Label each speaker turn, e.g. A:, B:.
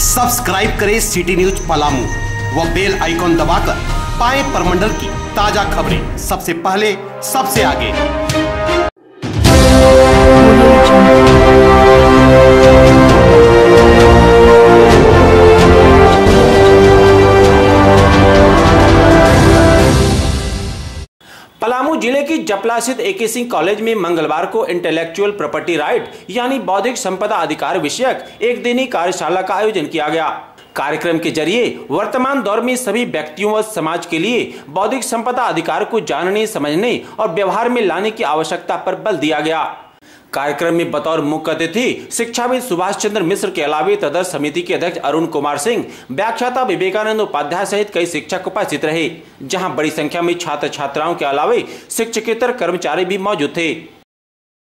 A: Subscribe करें city news Palamu व bell icon दबाकर पाए परमंडल की ताज़ा खबरें। सबसे पहले, सबसे आगे।
B: पलामू ज़िले की जपला स्थित ए सिंह कॉलेज में मंगलवार को इंटेलेक्चुअल प्रॉपर्टी राइट यानी बौद्धिक संपदा अधिकार विषयक एक दिनी कार्यशाला का आयोजन किया गया। कार्यक्रम के ज़रिए वर्तमान दौर में सभी व्यक्तियों व समाज के लिए बौद्धिक संपदा अधिकार को जानने, समझने और व्यवहार में लाने की आवश्यकता पर बल दिया गया। कार्यक्रम में बतौर मुख्य अतिथि शिक्षाविद सुभाष चंद्र मिश्र के अलावे तदर समिति के अध्यक्ष अरुण कुमार सिंह, व्याख्याता विवेकानंद उपाध्याय सहित कई शिक्षक उपस्थित रहे, जहाँ बड़ी संख्या में छात्र छात्राओं के अलावे शिक्षकेतर कर्मचारी भी मौजूद थे।